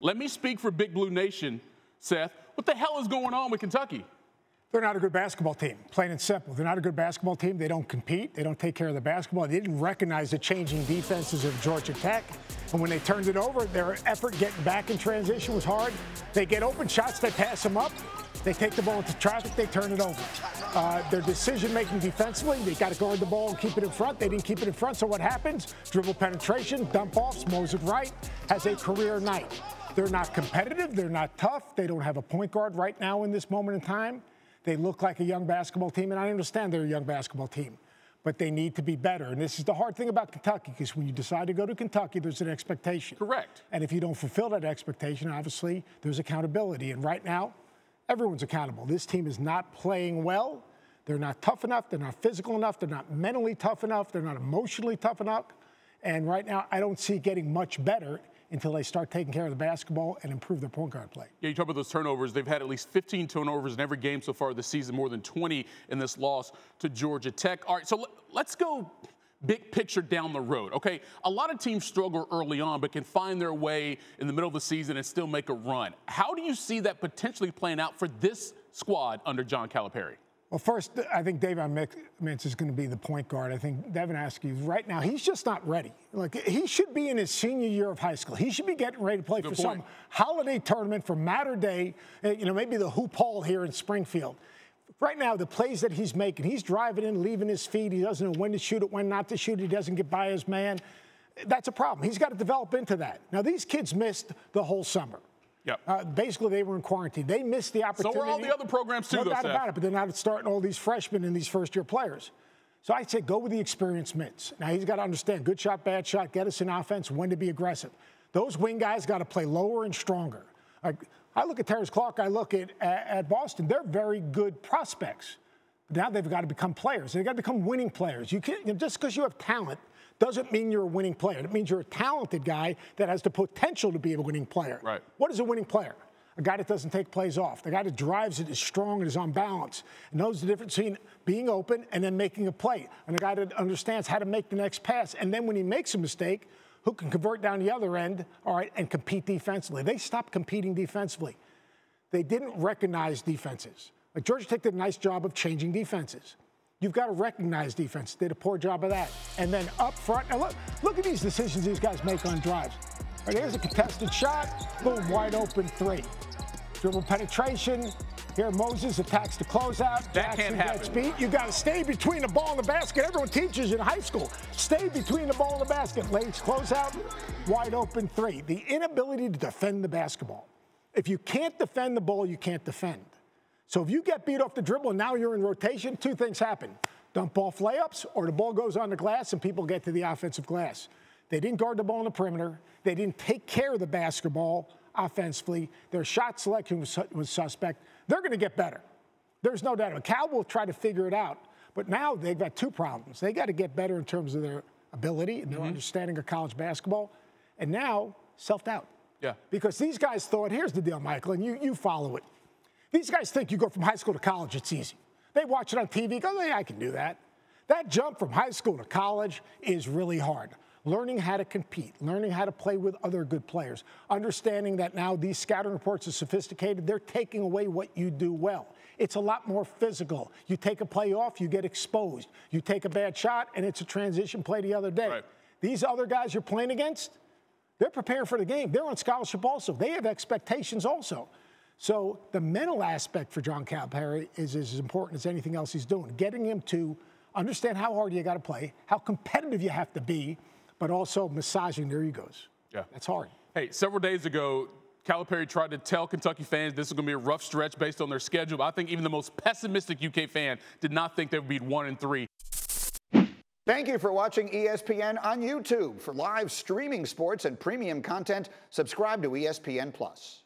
Let me speak for Big Blue Nation, Seth. What the hell is going on with Kentucky? They're not a good basketball team, plain and simple. They're not a good basketball team. They don't compete. They don't take care of the basketball. They didn't recognize the changing defenses of Georgia Tech. And when they turned it over, their effort getting back in transition was hard. They get open shots, they pass them up. They take the ball into traffic, they turn it over. Uh, their decision making defensively, they got to guard the ball and keep it in front. They didn't keep it in front, so what happens? Dribble penetration, dump offs. Moses Wright has a career night. They're not competitive, they're not tough, they don't have a point guard right now in this moment in time. They look like a young basketball team, and I understand they're a young basketball team, but they need to be better. And this is the hard thing about Kentucky, because when you decide to go to Kentucky, there's an expectation. Correct. And if you don't fulfill that expectation, obviously, there's accountability. And right now, everyone's accountable. This team is not playing well. They're not tough enough. They're not physical enough. They're not mentally tough enough. They're not emotionally tough enough. And right now, I don't see it getting much better until they start taking care of the basketball and improve their point guard play. Yeah, you talk about those turnovers. They've had at least 15 turnovers in every game so far this season, more than 20 in this loss to Georgia Tech. All right, so let's go big picture down the road. Okay, a lot of teams struggle early on, but can find their way in the middle of the season and still make a run. How do you see that potentially playing out for this squad under John Calipari? Well, first, I think Davion Mintz is going to be the point guard. I think Devin Askew right now, he's just not ready. Like, he should be in his senior year of high school. He should be getting ready to play Good for point. some holiday tournament for Mater Dei, eh, you know, maybe the Hoop Hall here in Springfield. Right now, the plays that he's making, he's driving in, leaving his feet. He doesn't know when to shoot it, when not to shoot it. He doesn't get by his man. That's a problem. He's got to develop into that. Now, these kids missed the whole summer. Yep. Uh, basically, they were in quarantine. They missed the opportunity. So were all the other programs too, no though, doubt Seth. about it. But they're not starting all these freshmen and these first-year players. So I'd say go with the experienced Mintz. Now he's got to understand good shot, bad shot, get us in offense, when to be aggressive. Those wing guys got to play lower and stronger. I, I look at Terrence Clarke. I look at, at Boston. They're very good prospects. Now they've got to become players. They've got to become winning players. You can't you know, just because you have talent doesn't mean you're a winning player. It means you're a talented guy that has the potential to be a winning player. Right. What is a winning player? a guy that doesn't take plays off, the guy that drives it is strong and is on balance, and knows the difference between being open and then making a play, and a guy that understands how to make the next pass. And then when he makes a mistake, who can convert down the other end, all right, and compete defensively. They stopped competing defensively. They didn't recognize defenses. Like Georgia Tech did a nice job of changing defenses. You've got to recognize defense. Did a poor job of that. And then up front, now look, look at these decisions these guys make on drives. Right, here's a contested shot, boom, wide open three. Dribble penetration. Here Moses attacks the closeout. That Jackson can't happen. Beat. You got to stay between the ball and the basket. Everyone teaches in high school. Stay between the ball and the basket. Lane's closeout, wide open three. The inability to defend the basketball. If you can't defend the ball, you can't defend. So if you get beat off the dribble and now you're in rotation, two things happen. Dump off layups or the ball goes on the glass and people get to the offensive glass. They didn't guard the ball in the perimeter. They didn't take care of the basketball offensively. Their shot selection was, was suspect. They're going to get better. There's no doubt. Cal will try to figure it out. But now they've got two problems. They got to get better in terms of their ability and their mm-hmm. understanding of college basketball. And now, self doubt. Yeah. Because these guys thought, here's the deal, Michael, and you, you follow it. These guys think you go from high school to college, it's easy. They watch it on TV, go, yeah, I can do that. That jump from high school to college is really hard learning how to compete, learning how to play with other good players, understanding that now these scouting reports are sophisticated, they're taking away what you do well. It's a lot more physical. You take a play off, you get exposed. You take a bad shot, and it's a transition play the other day. Right. These other guys you're playing against, they're preparing for the game. They're on scholarship also. They have expectations also. So the mental aspect for John Calipari is as important as anything else he's doing. Getting him to understand how hard you got to play, how competitive you have to be, but also massaging their egos. Yeah. That's hard. Hey, several days ago, Calipari tried to tell Kentucky fans this is going to be a rough stretch based on their schedule. I think even the most pessimistic UK fan did not think they would be one and three. Thank you for watching ESPN on YouTube. For live streaming sports and premium content, subscribe to ESPN Plus.